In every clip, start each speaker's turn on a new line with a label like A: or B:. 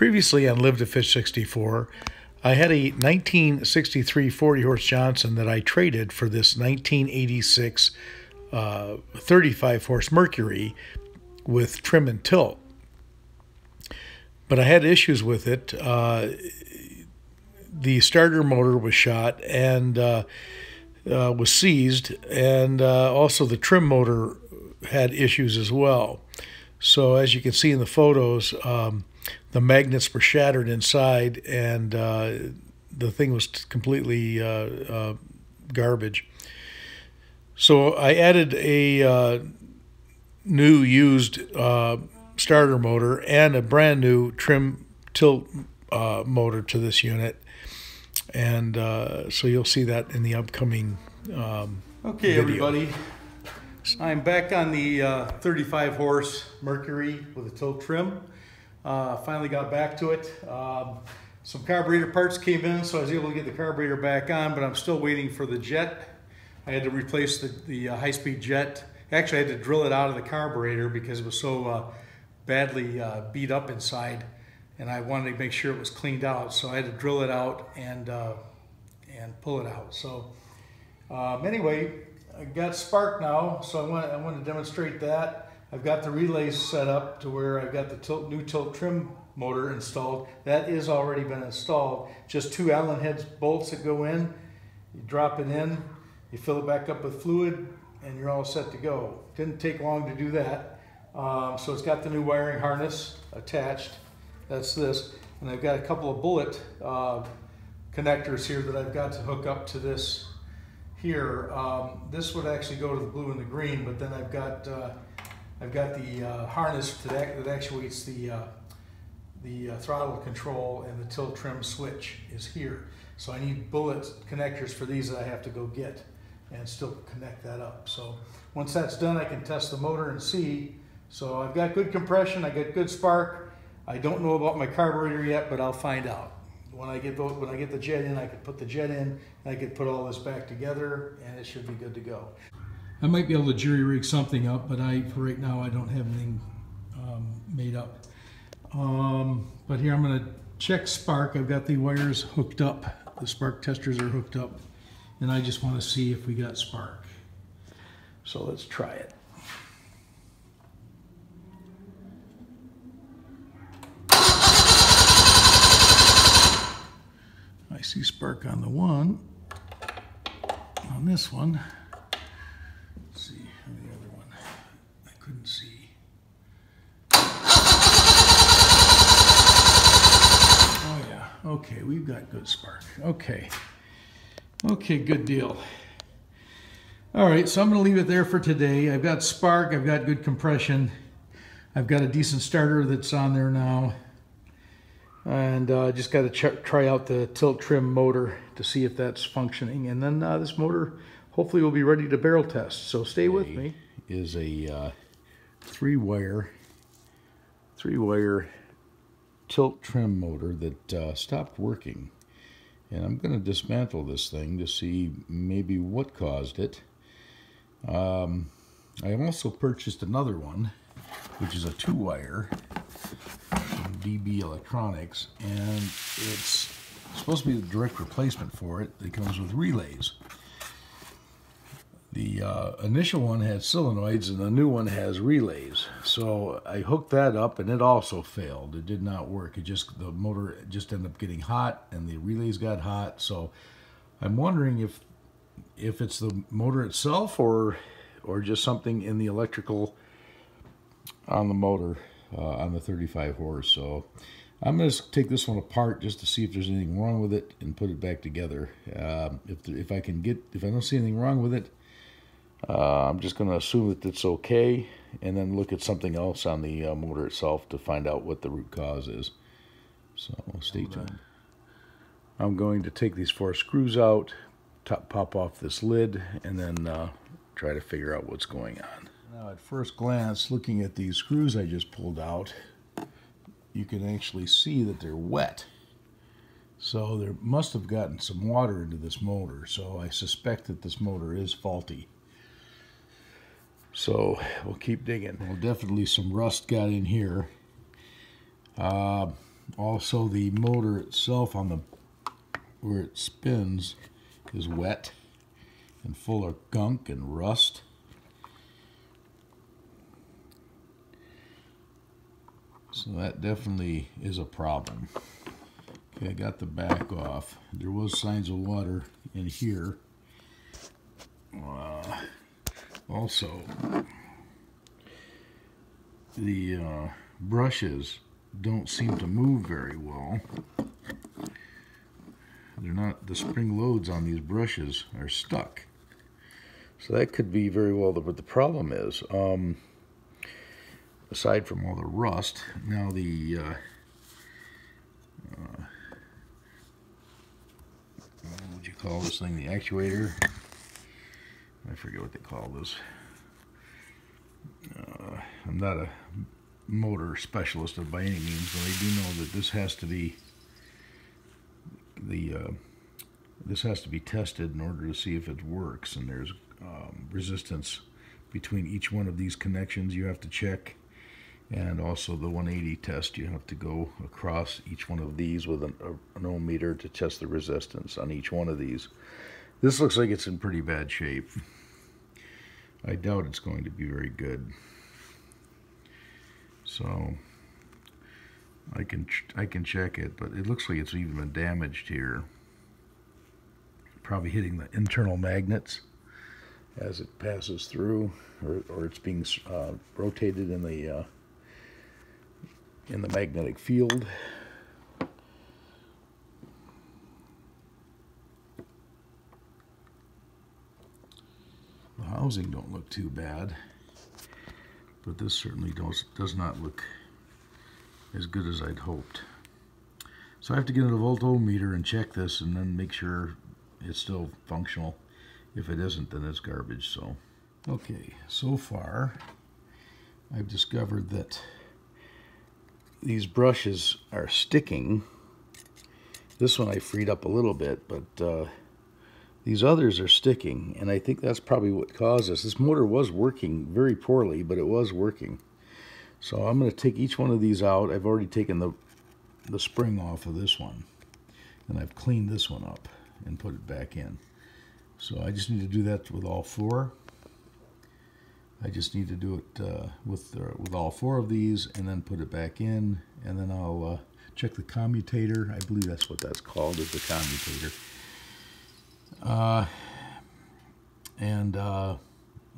A: Previously on Live to Fish 64, I had a 1963 40 horse Johnson that I traded for this 1986 uh, 35 horse Mercury with trim and tilt. But I had issues with it. Uh, the starter motor was shot and uh, uh was seized, and uh, also the trim motor had issues as well. So, as you can see in the photos, um, the magnets were shattered inside, and uh, the thing was completely uh, uh, garbage. So I added a uh, new used uh, starter motor and a brand new trim tilt uh, motor to this unit, and so you'll see that in the upcoming. Um,
B: okay, video. everybody. I'm back on the 35 horse Mercury with a tilt trim. Uh, finally got back to it. Um, some carburetor parts came in, so I was able to get the carburetor back on, but I'm still waiting for the jet. I had to replace the, the uh, high-speed jet. Actually, I had to drill it out of the carburetor because it was so uh, badly uh, beat up inside, and I wanted to make sure it was cleaned out. So I had to drill it out and uh, and pull it out. So um, anyway, I got spark now, so I want I want to demonstrate that. I've got the relays set up to where I've got the tilt, new tilt trim motor installed. That is already been installed. Just two Allen heads bolts that go in. You drop it in, you fill it back up with fluid, and you're all set to go. Didn't take long to do that. Um, so it's got the new wiring harness attached. That's this. And I've got a couple of bullet uh, connectors here that I've got to hook up to this here. Um, this would actually go to the blue and the green, but then I've got uh, I've got the uh, harness that, that actuates the, uh, the uh, throttle control and the tilt trim switch is here. So I need bullet connectors for these that I have to go get and still connect that up. So once that's done, I can test the motor and see. So I've got good compression, I got good spark. I don't know about my carburetor yet, but I'll find out. When I get the, when I get the jet in, I can put the jet in, I can put all this back together, and it should be good to go. I might be able to jury rig something up, but I, for right now, I don't have anything um, made up. Um, but here I'm going to check spark. I've got the wires hooked up. The spark testers are hooked up. And I just want to see if we got spark. So let's try it. I see spark on the one. On this one, okay, we've got good spark. Okay, okay, good deal. All right, so I'm gonna leave it there for today. I've got spark, I've got good compression. I've got a decent starter that's on there now. And uh, just got to check try out the tilt trim motor to see if that's functioning. And then uh, this motor hopefully will be ready to barrel test. So stay with me.
C: Is a uh, three wire three wire tilt trim motor that uh, stopped working. And I'm going to dismantle this thing to see maybe what caused it. Um, I also purchased another one which is a two wire from DB Electronics and it's supposed to be the direct replacement for it. It comes with relays the uh, initial one had solenoids and the new one has relays. So I hooked that up and it also failed. It did not work. It just, the motor just ended up getting hot and the relays got hot. So I'm wondering if, if it's the motor itself or, or just something in the electrical on the motor uh, on the 35 horse. So I'm going to take this one apart just to see if there's anything wrong with it and put it back together. Uh, if, if I can get, if I don't see anything wrong with it, uh, I'm just going to assume that it's okay and then look at something else on the uh, motor itself to find out what the root cause is. So stay tuned. I'm going to take these four screws out, top, pop off this lid, and then uh, try to figure out what's going on. Now at first glance, looking at these screws I just pulled out, you can actually see that they're wet. So there must have gotten some water into this motor, so I suspect that this motor is faulty. So we'll keep digging. Well, definitely some rust got in here. Uh,
B: also the motor itself on the where it spins is wet and full of gunk and rust. So that definitely is a problem. Okay, I got the back off. There was signs of water in here. Uh, also, the uh, brushes don't seem to move very well. They're not, the spring loads on these brushes are stuck. So that could be very well the, the problem is. Um, aside from all the rust, now the uh, uh, what would you call this thing? The actuator. I forget what they call this. Uh, I'm not a motor specialist by any means, but I do know that this has to be the uh, this has to be tested in order to see if it works. And there's um, resistance between each one of these connections you have to check and also the 180 test you have to go across each one of these with an, an ohm meter to test the resistance on each one of these this looks like it's in pretty bad shape. I doubt it's going to be very good. So I can I can check it but it looks like it's even been damaged here. Probably hitting the internal magnets as it passes through or, or it's being uh, rotated in the uh, in the magnetic field. The housing don't look too bad, but this certainly does, does not look as good as I'd hoped. So I have to get a voltometer and check this and then make sure it's still functional. If it isn't, then it's garbage. So, okay, so far I've discovered that these brushes are sticking. This one I freed up a little bit, but uh, these others are sticking, and I think that's probably what caused this. This motor was working very poorly, but it was working. So I'm going to take each one of these out. I've already taken the, the spring off of this one, and I've cleaned this one up and put it back in. So I just need to do that with all four. I just need to do it uh, with uh, with all four of these and then put it back in and then I'll uh, check the commutator. I believe that's what that's called is the commutator. Uh, and uh,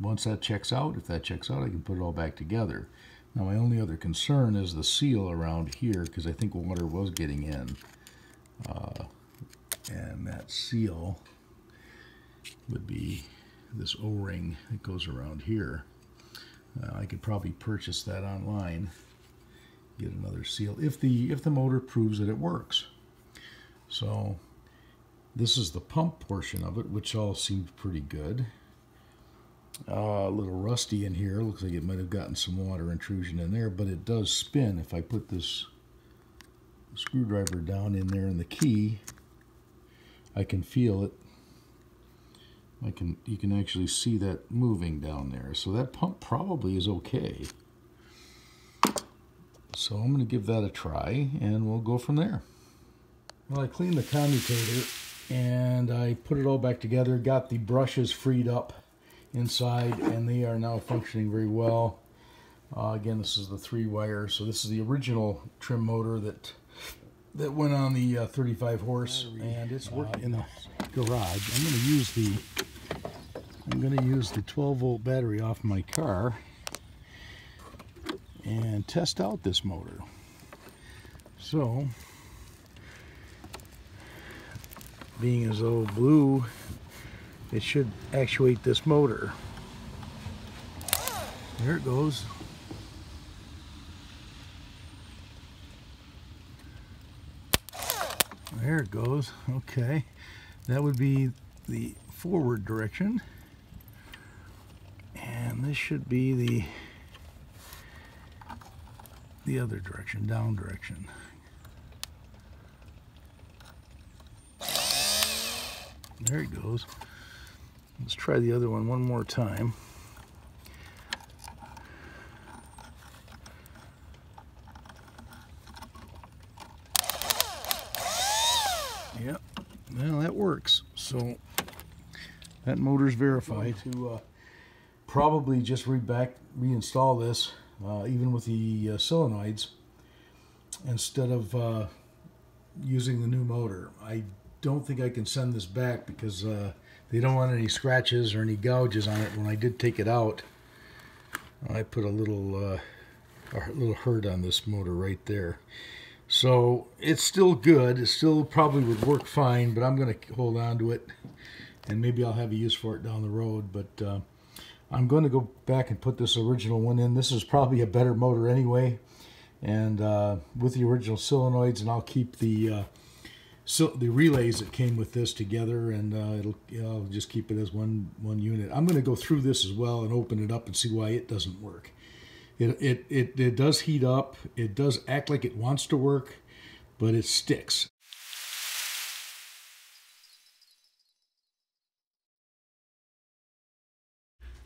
B: once that checks out, if that checks out, I can put it all back together. Now my only other concern is the seal around here because I think water was getting in. Uh, and that seal would be this O-ring that goes around here. Uh, I could probably purchase that online, get another seal if the if the motor proves that it works. So this is the pump portion of it, which all seems pretty good. Uh, a little rusty in here. Looks like it might have gotten some water intrusion in there, but it does spin. If I put this screwdriver down in there in the key, I can feel it I can you can actually see that moving down there. So that pump probably is okay. So I'm going to give that a try and we'll go from there. Well, I cleaned the commutator and I put it all back together, got the brushes freed up inside and they are now functioning very well. Uh, again, this is the three wire. So this is the original trim motor that that went on the uh, 35 horse and it's working in the garage. I'm going to use the I'm going to use the 12 volt battery off my car and test out this motor. So, being as though blue, it should actuate this motor. There it goes. There it goes. Okay. That would be the forward direction and this should be the the other direction, down direction. There it goes. Let's try the other one one more time. Yep. Well, that works. So that motor's verified. To uh, probably just re back reinstall this, uh, even with the uh, solenoids, instead of uh, using the new motor. I don't think I can send this back because uh, they don't want any scratches or any gouges on it. When I did take it out, I put a little uh, a little hurt on this motor right there. So it's still good. It still probably would work fine, but I'm going to hold on to it, and maybe I'll have a use for it down the road. But uh, I'm going to go back and put this original one in. This is probably a better motor anyway, and uh, with the original solenoids, and I'll keep the uh, so the relays that came with this together, and uh, it'll I'll just keep it as one one unit. I'm going to go through this as well and open it up and see why it doesn't work. It, it, it, it does heat up. It does act like it wants to work, but it sticks.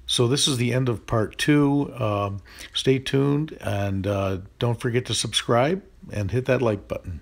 A: So this is the end of part two. Um, stay tuned and uh, don't forget to subscribe and hit that like button.